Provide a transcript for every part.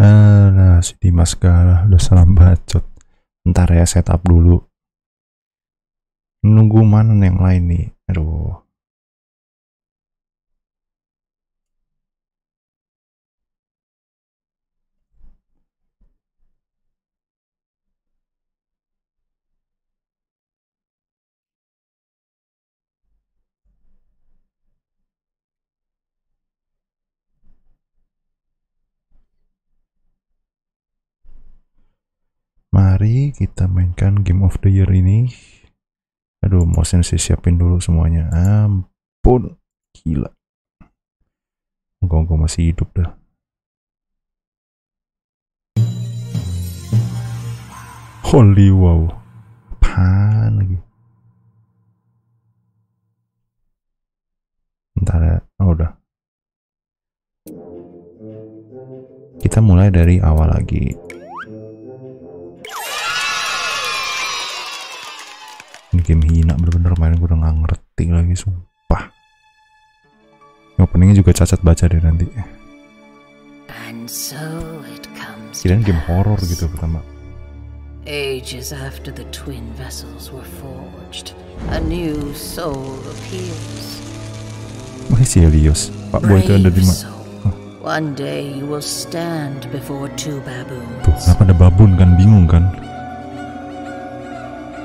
Alah, si Dimas galah udah salah bacot. Ntar ya setup dulu. Nunggu mana yang lain nih? Aduh. Mari kita mainkan game of the year ini. Aduh, motion sih siapin dulu semuanya. Ampun, gila. Gue masih hidup dah. Holy wow. Apaan lagi? Ntar ya. Oh, udah. Kita mulai dari awal lagi. Ini game hina bener-bener main gue udah gak ngerti lagi sumpah. Openingnya juga cacat baca deh nanti. So Kirain game horror gitu pertama. Ages after the twin vessels were forged, a new soul appears. Wah serius, Pak Boy itu ada di mana? One day you will stand before two Tuh, baboons. kenapa ada babun kan? Bingung kan?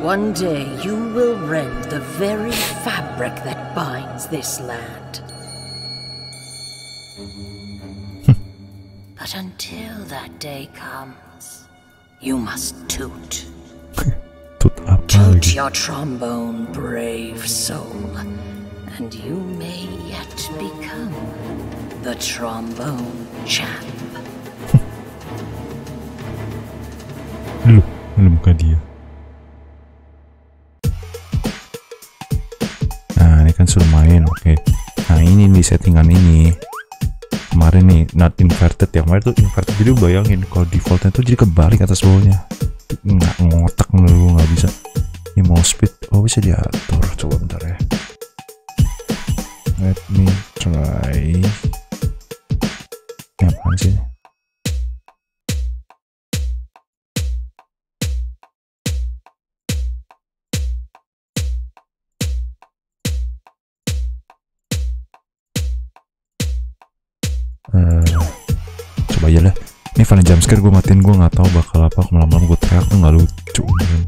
One day you will rend the very fabric that binds this land. but until that day comes, you must toot. Tut apa Toot your trombone, brave soul, and you may yet become the trombone champ. Lu, lu buka sudah main, oke. Nah, ini di settingan ini. Kemarin nih, not inverted ya. Kemarin tuh inverted. Jadi bayangin, kalau defaultnya tuh jadi kebalik atas bawahnya. Nggak ini Vanna jumpscare gue matiin gue nggak tahu bakal apa. Malam-malam gue teriak tuh nggak lucu men.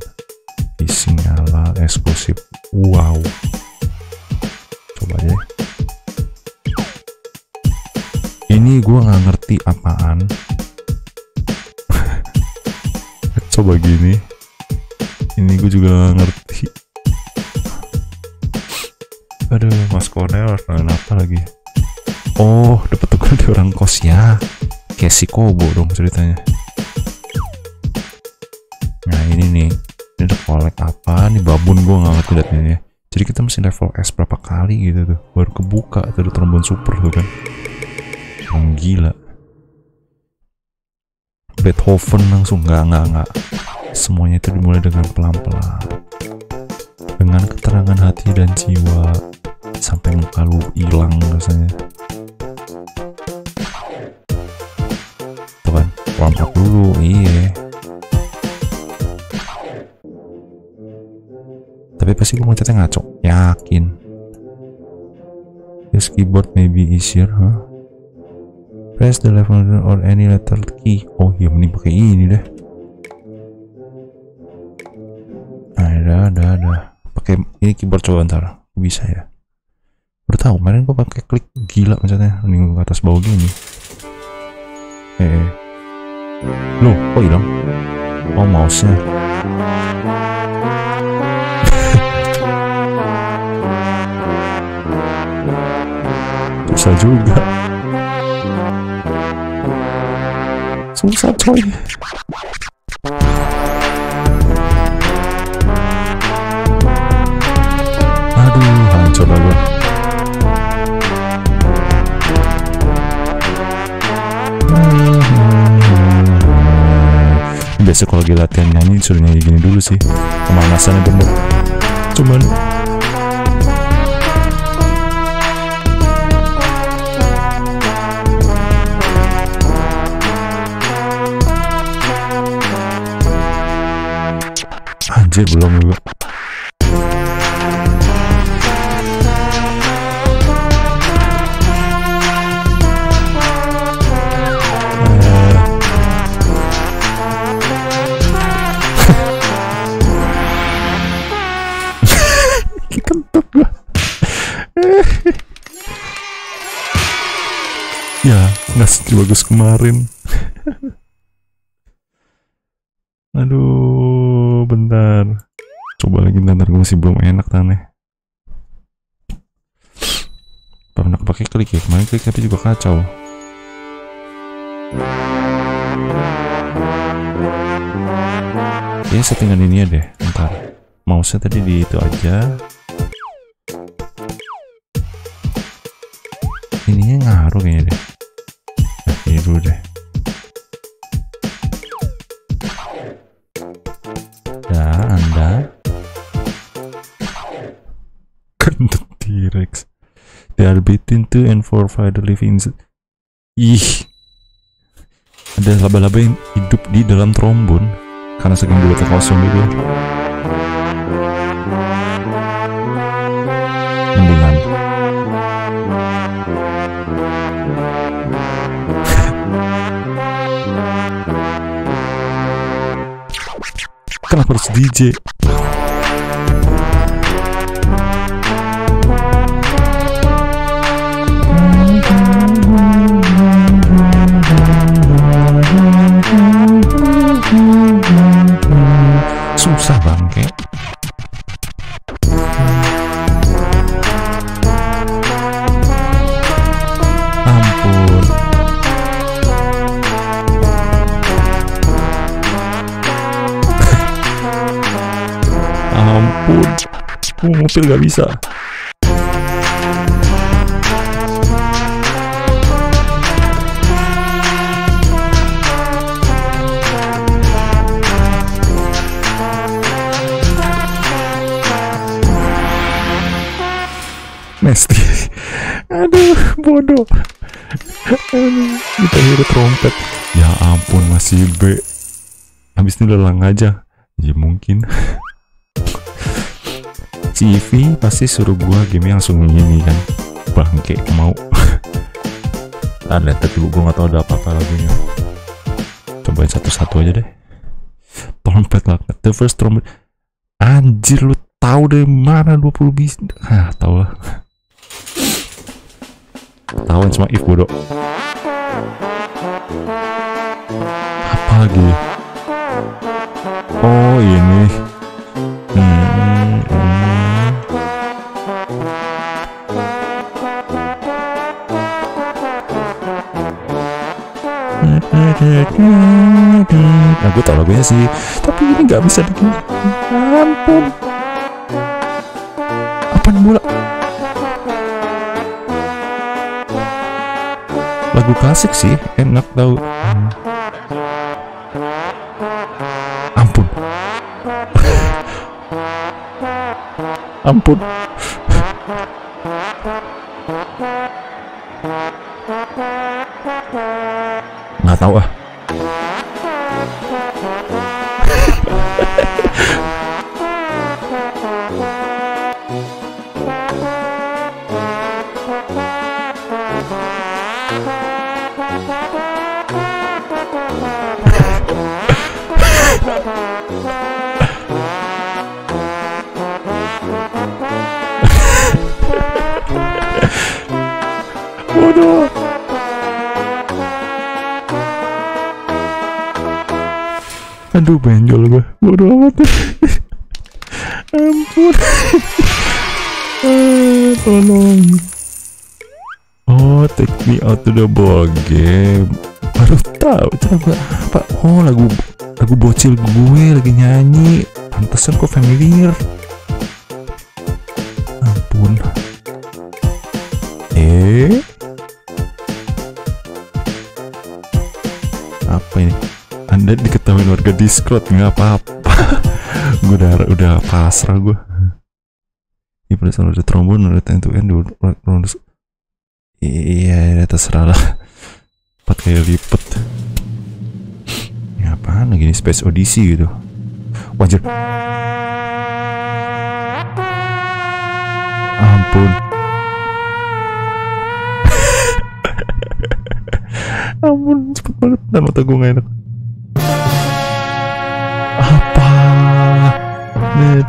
Ising ala eksklusif wow. Coba aja ini gue nggak ngerti apaan. Coba gini. Ini gue juga nggak ngerti. Aduh mas Cornel apa lagi? Oh, dapat tugas dari orang kos ya. Si Kobo dong ceritanya. Nah ini nih, ini ada kolek apa nih babun gue nggak ngerti datanya. Jadi kita mesti level S berapa kali gitu tuh, baru kebuka tuh trombon super tuh kan. Orang gila. Beethoven langsung nggak nggak nggak. Semuanya itu dimulai dengan pelan-pelan. Dengan keterangan hati dan jiwa sampai muka lu hilang rasanya. Up dulu, iya. Tapi pasti gue mencetnya ngaco, yakin. This keyboard may be easier, huh? Press the left or any letter key. Oh iya, mending pakai ini deh. Ada, ada, ada. Pakai ini keyboard coba ntar. Bisa ya. Baru tahu, kemarin gue pakai klik gila maksudnya. Mending ke atas bawah gini. Eh, eh. 录会了，包毛线。小猪哥，中山推。好了，好了，走了，走了。besok kalau lagi latihan nyanyi suruh nyanyi gini dulu sih. Pemanasannya bener. Cuman anjir belum juga. Sebagus kemarin. Aduh, bentar. Coba lagi bentar, gue masih belum enak tanah. Pernah pakai klik ya, kemarin klik tapi juga kacau. Ya settingan ini ya deh, ntar. Mouse-nya tadi di itu aja. Ininya ngaruh kayaknya deh. Dulu deh. Ya, Anda kentut T-Rex. They are between 2 and 4 fighter living inside. Ih. Ada laba-laba yang hidup di dalam trombon karena saking bulatnya kosong gitu. Kenapa harus DJ? Mobil gak bisa. Mesti. Aduh, bodoh. Kita hero trompet. Ya ampun, masih B. Habis ini lelang aja. Ya mungkin. si pasti suruh gua game langsung ini kan. Bangke mau. ada dulu gua nggak tahu ada apa-apa lagunya. Cobain satu-satu aja deh. Trompet lah. The first trumpet. Anjir lu tahu dari mana 20 bis? Ah, tau lah. Tahuan sama if bodoh. Apa lagi? Oh ini. Nah, gue tau lagunya sih, tapi ini nggak bisa bikin. Ampun. Apa bola? Lagu klasik sih, enak tau. Hmm. Ampun. Ampun. Ball game. Baru tahu coba apa? Oh, lagu lagu bocil gue lagi nyanyi. Pantesan kok familiar. Ampun. Eh? Apa ini? Anda diketahui warga Discord nggak apa-apa. gue udah udah pasrah gue. Ini pada saat ada trombon, ada end, round Iya, iya, terserah lah. Empat kali lipat. Ini apaan lagi nih Space Odyssey gitu. Wajar. Ampun. Ampun, cepet banget. Dan mata gue gak enak. Apa? Net.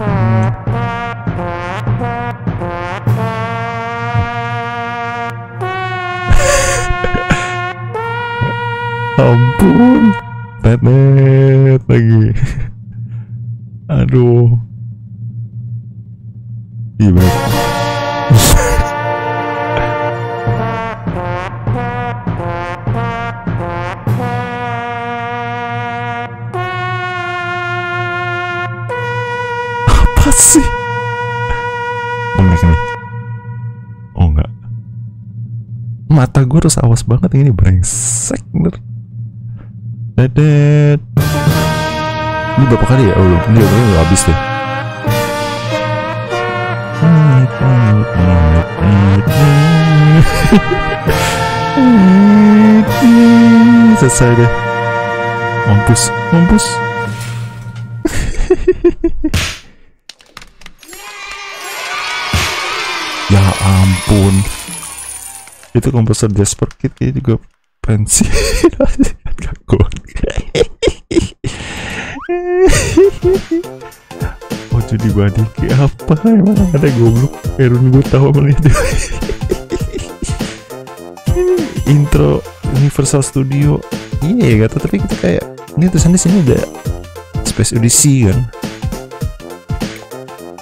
Ampun. Tenet lagi. Aduh. Iya bener apa sih? Oh naik nih oh enggak. Mata gue harus awas banget ini brengsek bener dedet. Ini berapa kali ya? Oh ini udah udah habis deh. Selesai deh. Mampus, mampus. Ya ampun. Itu komposer Jasper Kid kayaknya juga pensi Gak kuat Oh jadi kayak apa? Emang ada goblok. Erun gue tahu melihat Intro Universal Studio. Iya gak tau tapi kita kayak Ini tulisannya sini ada Space Odyssey kan?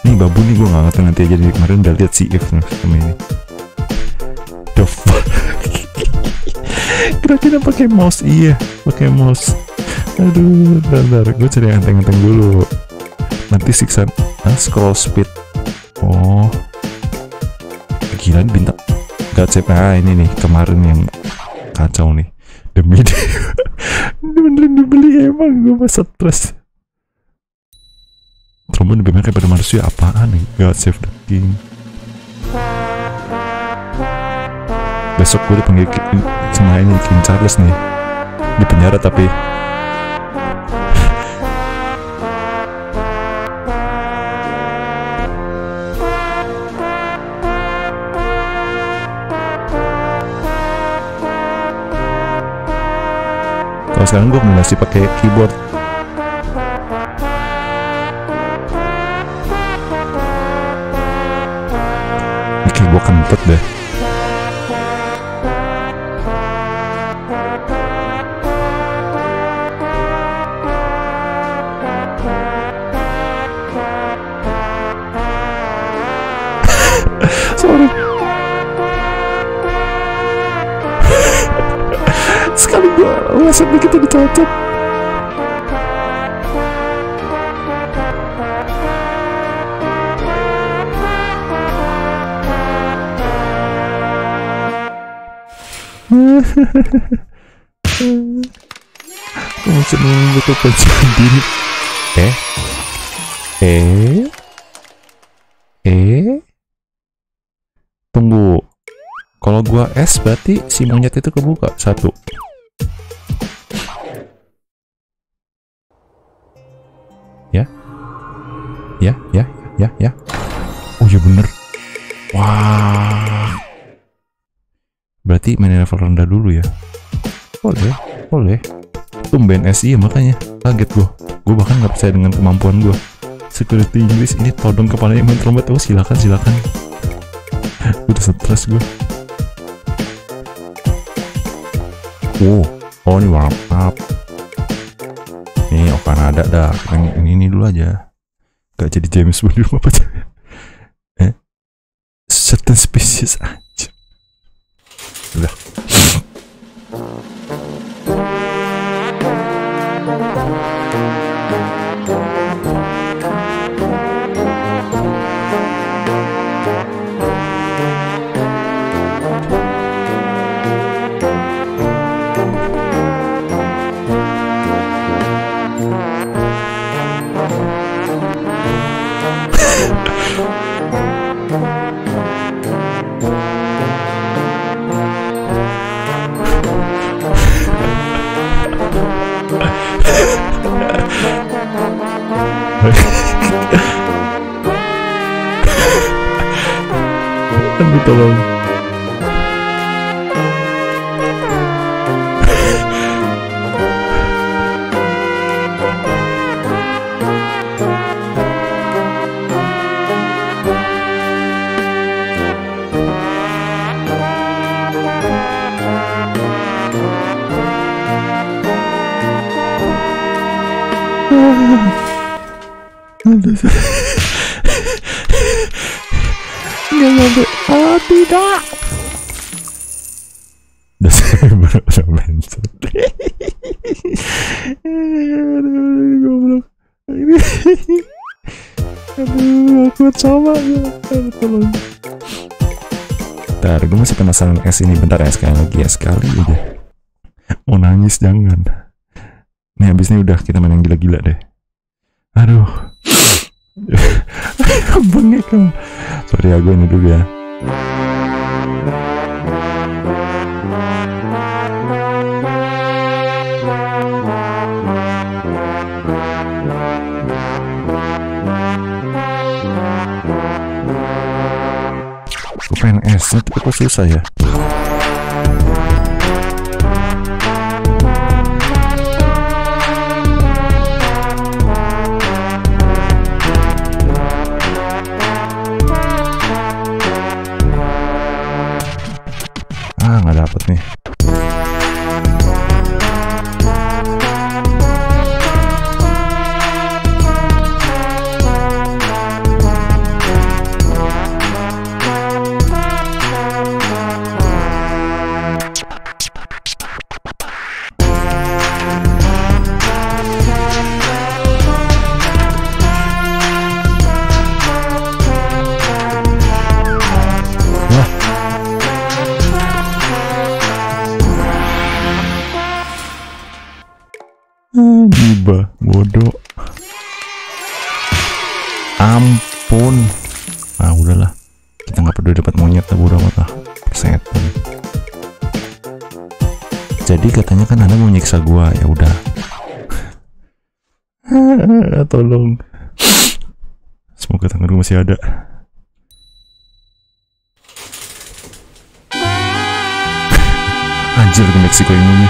Nih babu nih gue gak ngerti nanti aja dari kemarin udah lihat si If nih ini Kira-kira pakai mouse? Iya pakai mouse. Aduh bentar, gue cari yang enteng-enteng dulu. Nanti siksa ah, scroll speed. Oh. Gila bintang. Gak ah ini nih kemarin yang kacau nih. Demi dia. Beneran dibeli emang. Gue masa stres. Trombon lebih banyak daripada manusia apaan nih? God save the king besok gue dipanggil sama ini King Charles nih. Di penjara tapi. Kalau sekarang gue kombinasi pakai keyboard. Kayak gue kentut deh Kamu seneng betul pensiun dini Eh? Eh? Eh? Tunggu. Kalau gua S berarti si monyet itu kebuka. Satu Oh ya bener. Wah. Berarti main level rendah dulu ya? Boleh Boleh. Tumben SI ya makanya. Kaget gua. Gua bahkan nggak percaya dengan kemampuan gua. Security Inggris ini todong kepalanya main trompet. Oh silakan silakan. Udah stres gua. Oh Oh ini warm up. Nih oh Kanada dah. Ini, ini dulu aja. Gak jadi James Bond di rumah pacar Eh certaines species. Là. Udah sama ya tolong Bentar, gue masih penasaran S ini. Bentar ya sekali lagi ya sekali udah mau nangis jangan. Nih habis ini udah kita main yang gila-gila deh. Aduh. Bengek kamu sorry ya gue ini dulu ya gue pengen S. Tapi kok susah ya masih ada. Anjir ke Meksiko ini.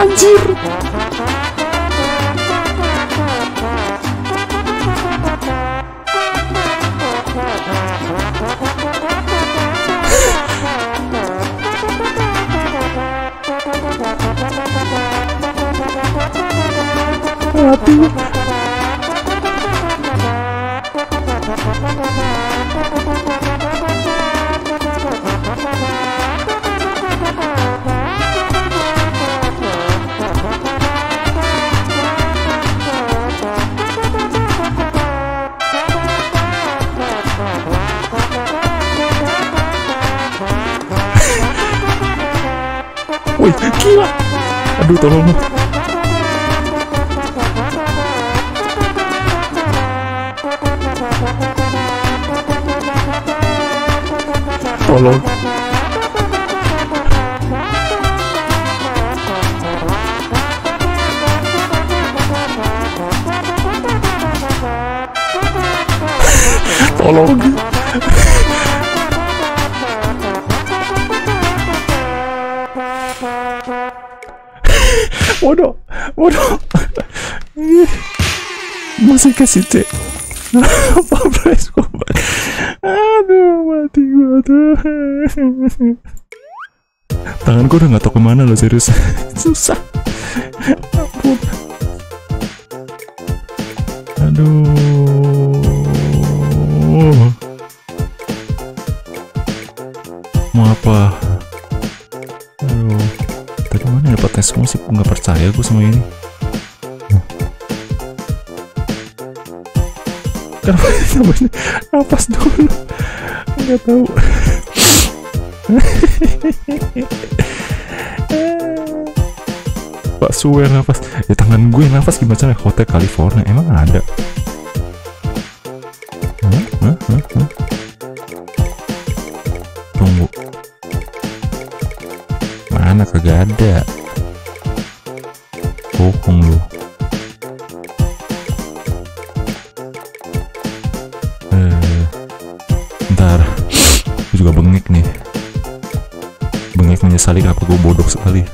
Anjir. Mati. Aduh, tolong. Tolong. Tolong. Bodoh, bodoh. Masih kasih C. Pablo Escobar. Aduh, mati gua tuh. Tangan gua udah gak tau ke mana loh serius. Susah. Sama ini. Kenapa namanya napas dulu? Nggak tahu. Pak Suwer nafas. Ya tangan gue nafas gimana caranya? Hotel California emang ada? Tunggu. Mana kagak ada? dukung lu. Eh, ntar juga bengek nih. Bengek menyesali kenapa gue bodoh sekali.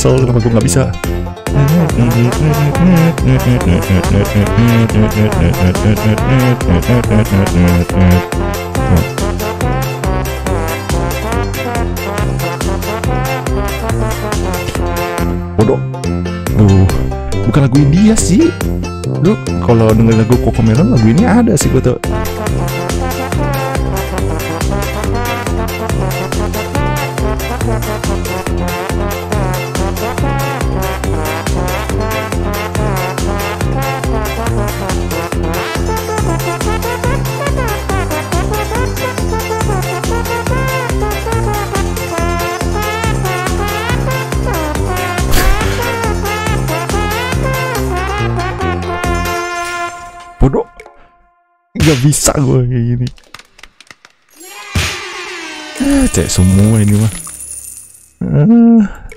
Kesel kenapa gue nggak bisa. Bodoh. Duh, bukan lagu India sih. Lu kalau denger lagu Cocomelon lagu ini ada sih gue tuh nggak bisa gue kayak gini. Cek semua ini mah. Ah.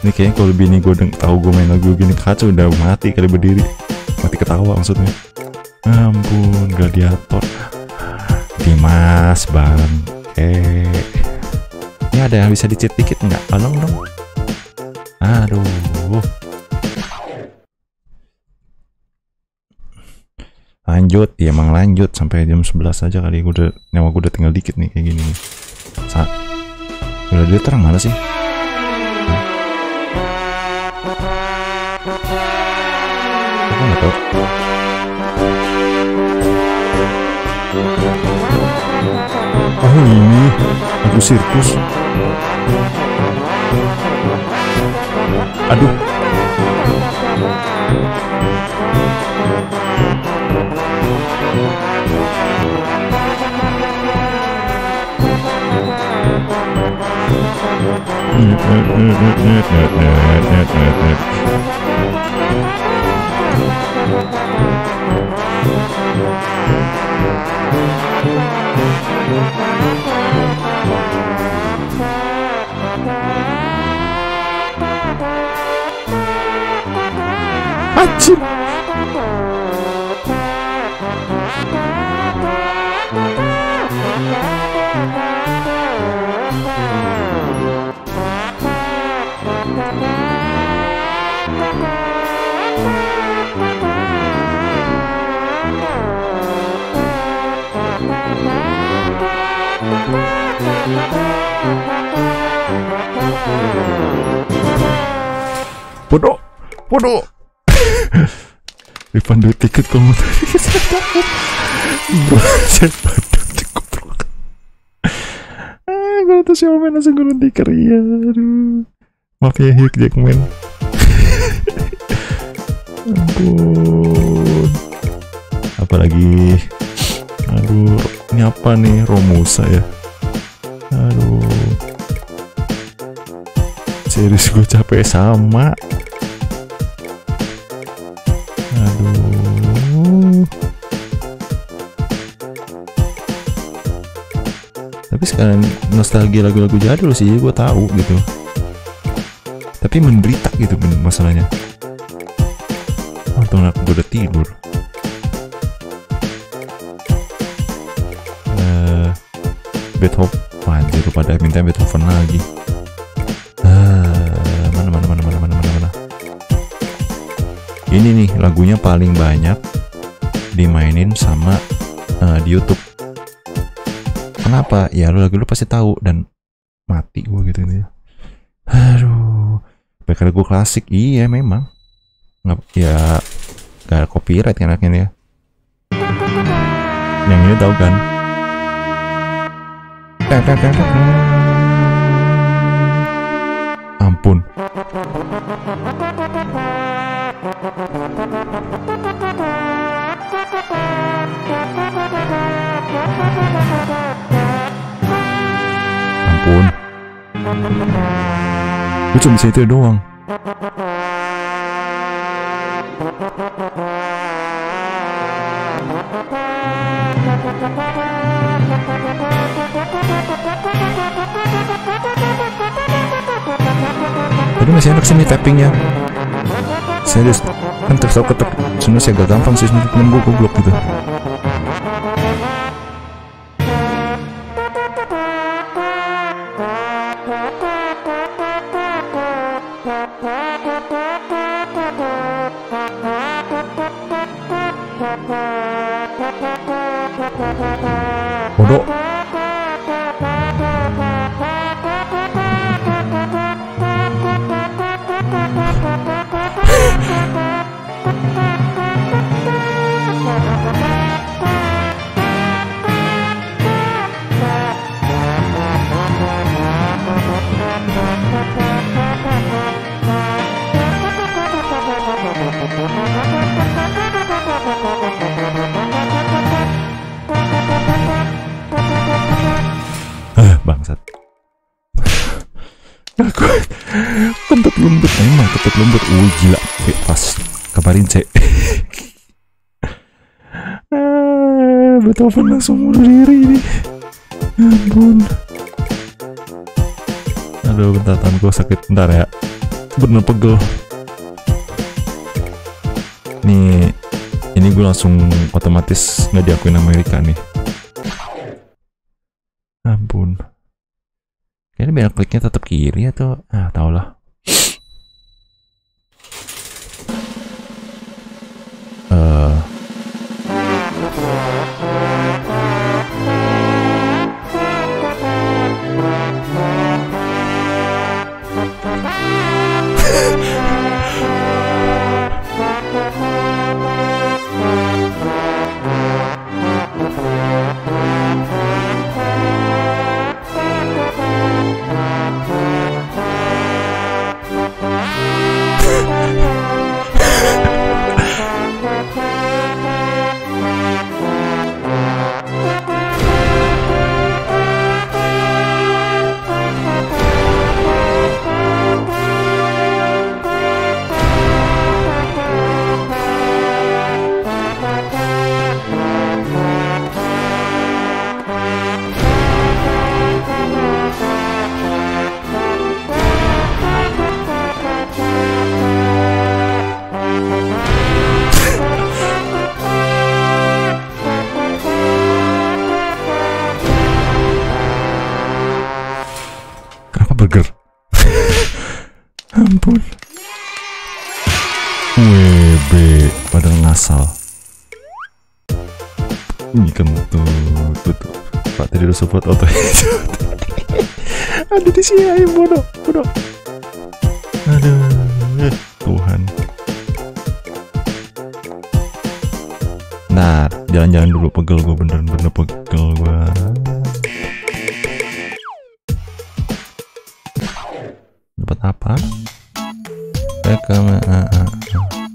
ini kayaknya kalau bini gue deng tahu gue main lagu gini kacau udah mati kali berdiri. Mati ketawa maksudnya. Ampun gladiator. Dimas bang eh. Ini ada yang bisa dicet dikit nggak? Tolong dong. Aduh lanjut ya emang lanjut sampai jam 11 aja kali. Gue udah nyawa gue udah tinggal dikit nih kayak gini nih. Saat udah dia terang mana sih? Aku nggak tahu. Oh ini aku sirkus Mm-hmm. Duit tiket kamu tadi saya takut. Saya bodoh goblok. Ah, kalau tuh si Omen langsung gulung tiker ya. Aduh. Maaf ya Hugh Jackman. Ampun. Apalagi Aduh, ini apa nih Romusa ya? Aduh. Serius gue capek sama. Tapi sekarang nostalgia lagu-lagu jadul sih gue tahu gitu. Tapi menderita gitu men- masalahnya. Untung aku udah tidur. Eh, Beethoven, anjir pada minta Beethoven lagi. Eh, mana mana mana mana mana mana. Ini nih lagunya paling banyak dimainin sama eh, di YouTube. Kenapa? Ya lu lagu lu pasti tahu dan mati gua gitu ini. Aduh, baik lagu klasik iya memang. Nggak, ya gak copyright kan akhirnya. Yang ini tahu kan? Ampun. Gue cuma bisa itu doang. Tapi masih enak sih nih tappingnya. Serius, kan terus aku ketek. Sebenernya agak gampang sih, temen gue goblok gitu. Kabarin cek. Beethoven langsung bunuh diri ini. Ampun. Aduh, bentar tangan gue sakit. Bentar ya. Bener pegel. Nih, ini gue langsung otomatis nggak diakuin Amerika nih. Ampun. Kayaknya banyak kliknya tetap kiri atau ah tau lah. Burger? Ampun. WB pada ngasal. Ini tuh, tuh. Pak tadi udah support auto Ada di sini ayo bodoh, bodoh. Aduh, Tuhan. Nah, jalan-jalan dulu pegel gue bener-bener pegel gue. Dapat apa ah, ah, ah. eh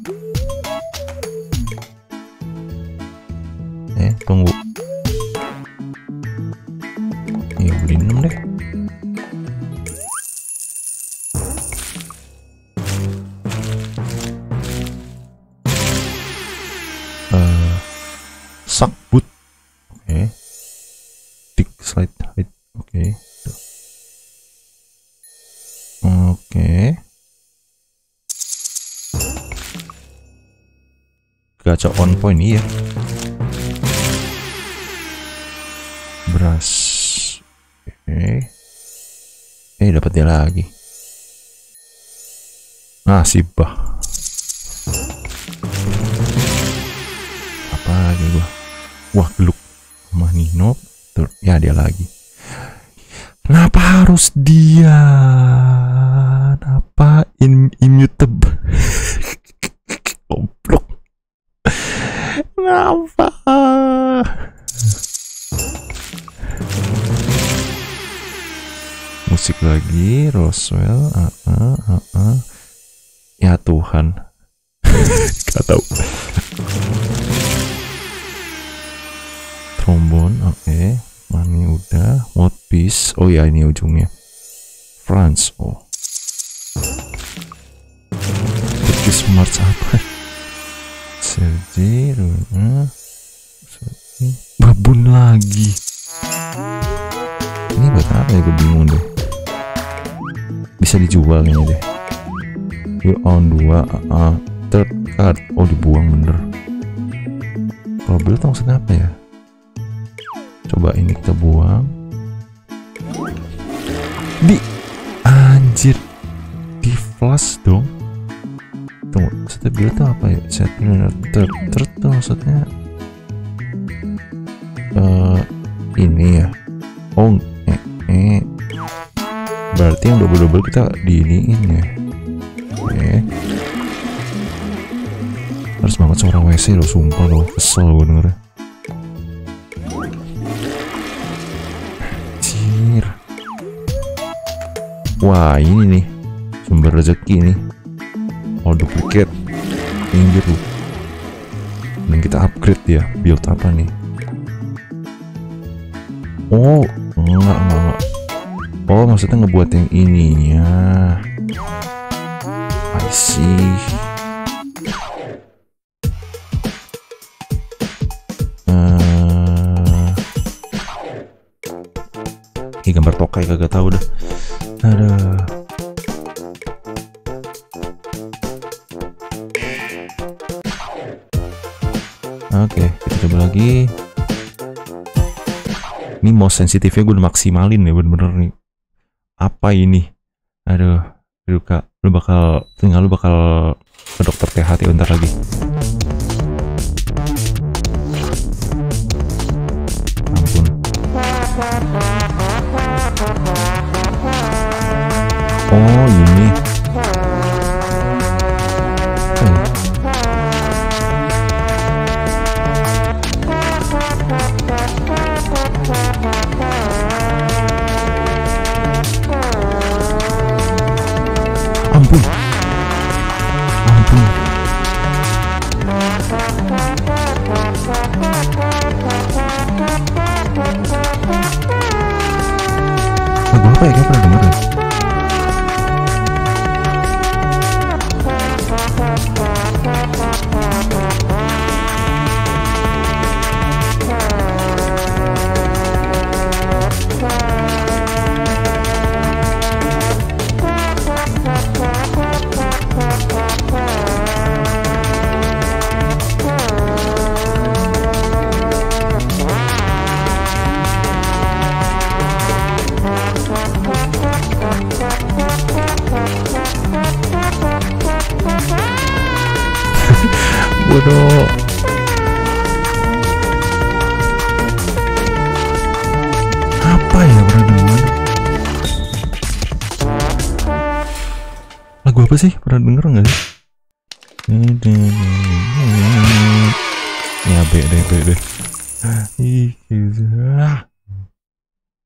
Gacha on point iya. Beras. Oke. Eh dapat dia lagi. Ah sibah. Apa lagi gua? Wah geluk. Mah Nino. Tuh, ya dia lagi. Kenapa harus dia? Kenapa in immutable? lagi, Roswell. ah, ah, ah, ah. Ya Tuhan. Gak tahu. Trombon, oke. Mani udah. Mouthpiece. Oh ya ini ujungnya. France. Oh. Turkish March apa? Sergi, Runa. Babun lagi. Ini buat apa ya? Gue bingung deh. Bisa dijual ini deh. You own dua. Uh, third card. Oh dibuang bener. Problem itu maksudnya apa ya? Coba ini kita buang. Di anjir di flash dong. Tunggu, setiap build itu apa ya? Set third third tuh maksudnya eh ini ya. Oh, eh, eh. Berarti yang double double kita di iniin ya. Oke. Harus banget suara WC loh, sumpah loh, kesel gue dengernya. Anjir. Wah ini nih sumber rezeki nih. Oh duplicate. Minggir lu. Dan kita upgrade ya. Build apa nih? Oh enggak enggak maksudnya ngebuat yang ininya. I see. Eh, Ih gambar tokai kagak tahu dah. Ada. Oke, kita coba lagi. Ini mouse sensitifnya gue udah maksimalin ya bener-bener nih. Apa ini? Aduh, aduh kak, lu bakal tinggal lu bakal ke dokter THT bentar lagi. Lagu apa ya? Kayak pernah denger ya? Bodoh. Apa ya pernah? Lagu apa sih? Pernah denger nggak sih? Ya B deh B deh. Ah.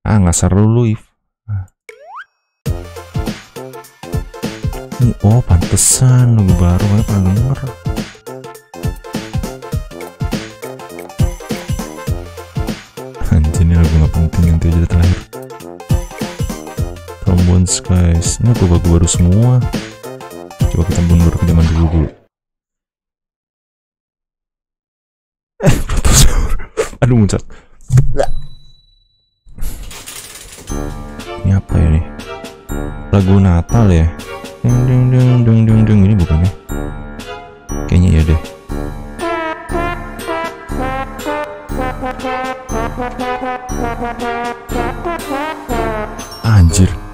Nggak seru lu If. Oh pantesan lagu baru nggak pernah denger. Guys Ini lagu-lagu baru semua. Coba kita mundur ke zaman dulu dulu Eh Protosaur Aduh muncrat Ini apa ya nih Lagu Natal ya? Ding ding ding ding ding ding Ini bukan ya? Kayaknya iya deh. Anjir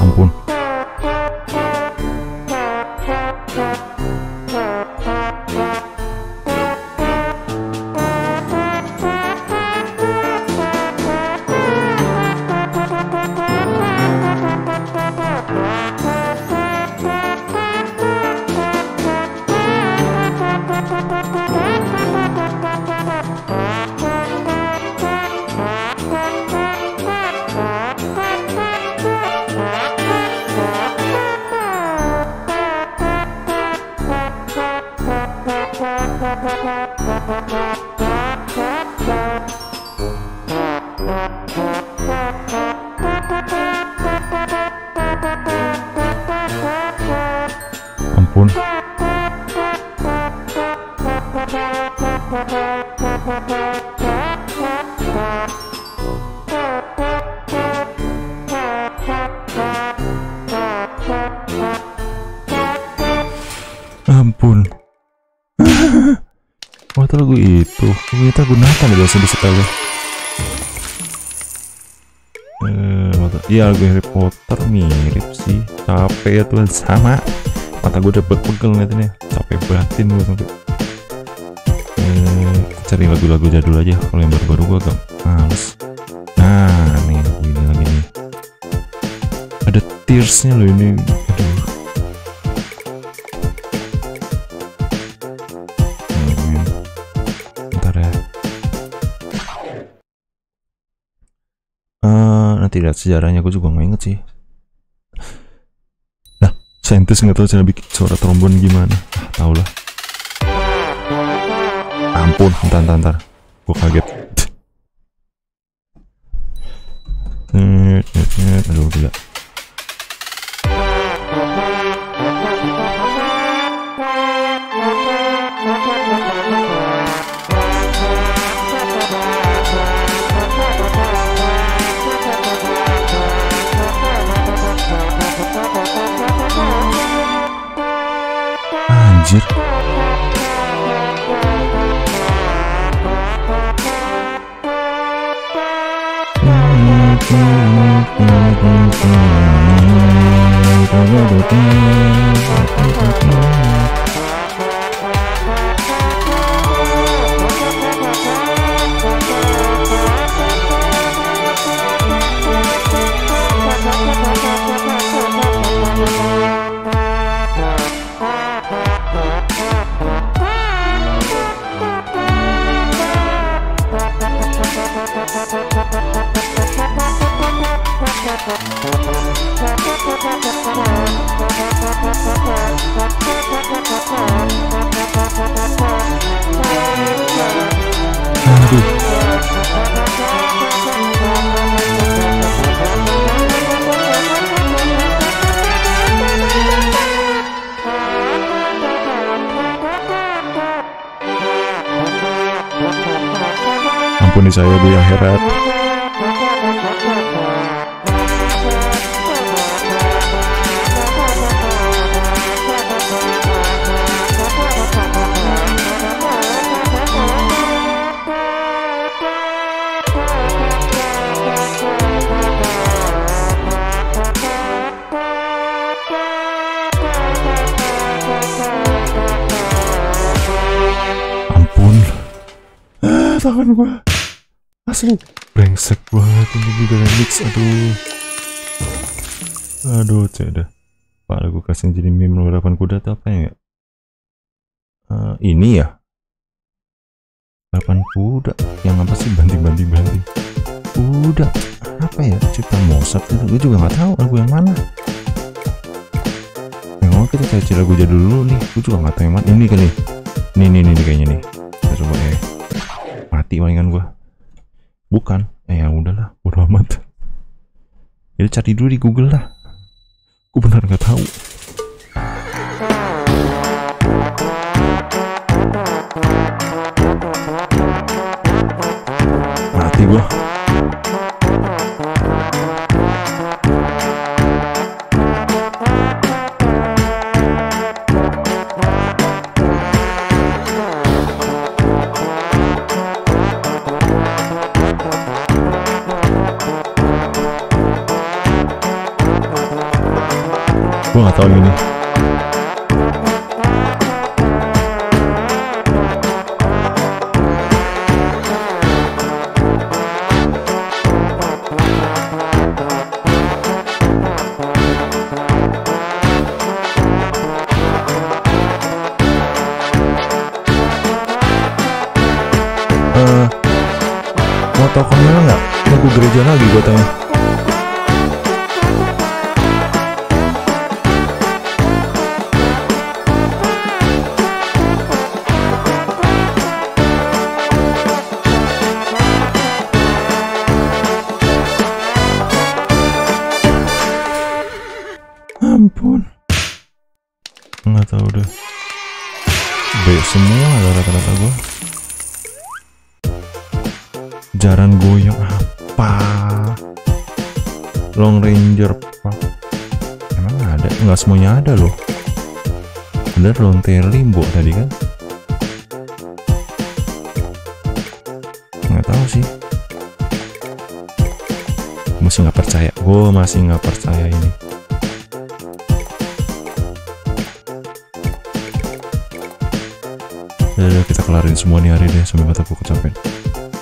Ampun gunakan ya biasa di setelnya Eh, Iya lagu Harry Potter mirip sih. Capek ya tuh sama. Mata gue udah pegel ngeliatinnya Capek batin gue sampai. Eh, Cari lagu-lagu jadul aja. Kalau yang baru-baru gue agak males. Nah nih ini lagi nih. Ada tearsnya loh ini nanti lihat sejarahnya gue juga nggak inget sih. Nah saintis nggak tahu cara bikin suara trombon gimana. Ah, tau lah. Ampun entar entar entar gue kaget. Nyet, nyet, nyet. aduh tidak saya di akhirat. Ampun. Ah, tangan gua asli brengsek banget ini juga remix aduh. Aduh cek dah. Pak aku kasih jadi meme harapan kuda atau apa ya? Eh, ini ya? Harapan kuda. Yang apa sih? Banting banting kuda. Apa ya? Cipta Mozart itu. Gue juga nggak tahu lagu yang mana. Yang mau kita cari lagu jadul dulu nih. Gue juga nggak tahu yang mana. Ini kali. Nih nih nih nih, kayaknya nih. Kita coba ya mati palingan gua bukan. Eh ya udahlah bodo amat. Jadi cari dulu di Google lah gue benar nggak tahu. Mati gua gua nggak ada loh. Ada lonte limbo tadi kan? Nggak tahu sih. Masih nggak percaya. Gue masih nggak percaya ini. Udah, kita kelarin semua nih hari deh sampai mataku kecapean.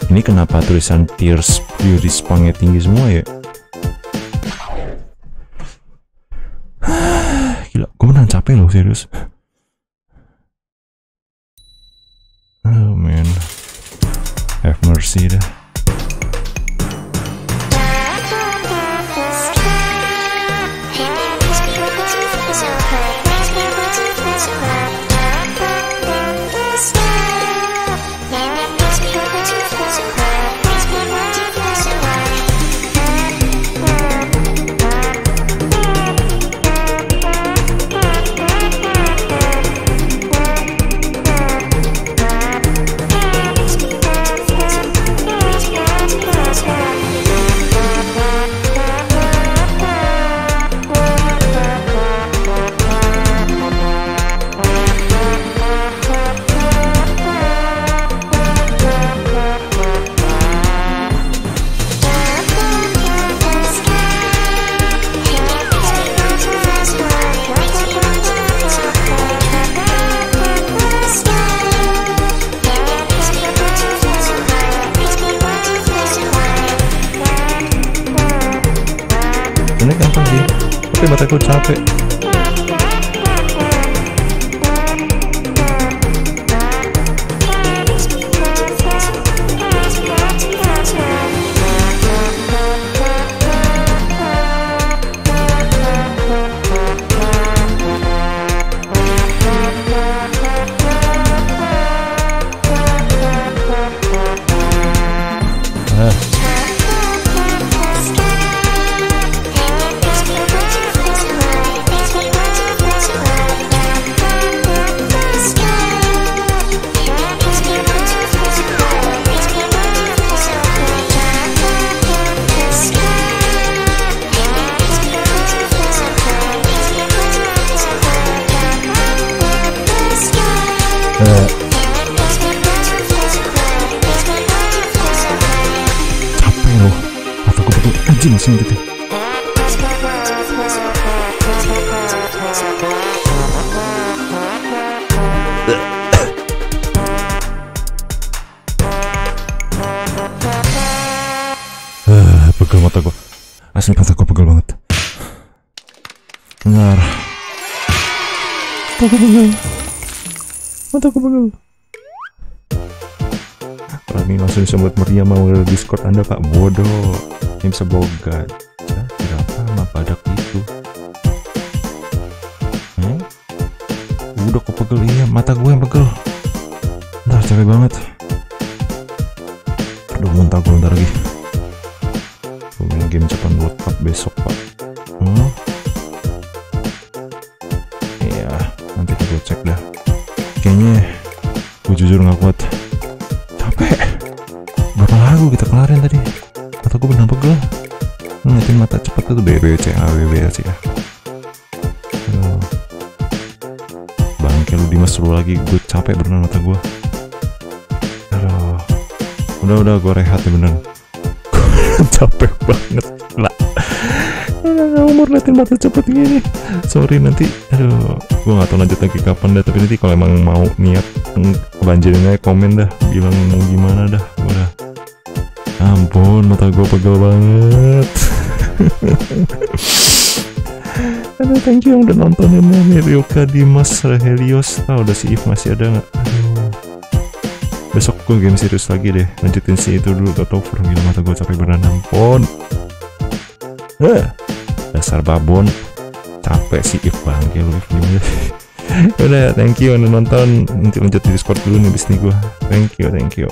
Ini kenapa tulisan Tears Fury spangnya tinggi semua ya? Capek loh serius. Oh man, have mercy dah. Tapi mataku Pegel. Rani langsung disambut meriah mau ke Discord Anda Pak bodoh. Ini bisa boga. Ya, berapa sama badak itu? Hmm? Udah kok pegel iya, mata gue yang pegel. Ntar capek banget. Aduh muntah gue ntar lagi. Gue main game World Cup besok pak. Jujur nggak kuat. Capek. Berapa lagu kita kelarin tadi? Mata gue benar pegel. Ngeliatin mata cepet itu BBC, AWBC ya. Bangke lu Dimas suruh lagi, gue capek beneran mata gue. Udah udah gue rehat ya beneran. capek banget lah. umur liatin mata cepet gini sorry nanti aduh gue gak tau lanjut lagi kapan dah tapi nanti kalau emang mau niat kebanjirin aja komen dah bilang mau gimana dah udah ampun mata gue pegel banget. Aduh thank you yang udah nontonin ya Ryoka Dimas Rahelios. Tau udah si If masih ada nggak? Besok gue game serius lagi deh lanjutin si itu dulu gak tau gila mata gue capek beneran ampun. Eh dasar babon. Capek sih if bangke lu if gimana udah thank you udah nonton. Nanti lanjut di discord dulu nih bisnis gue thank you thank you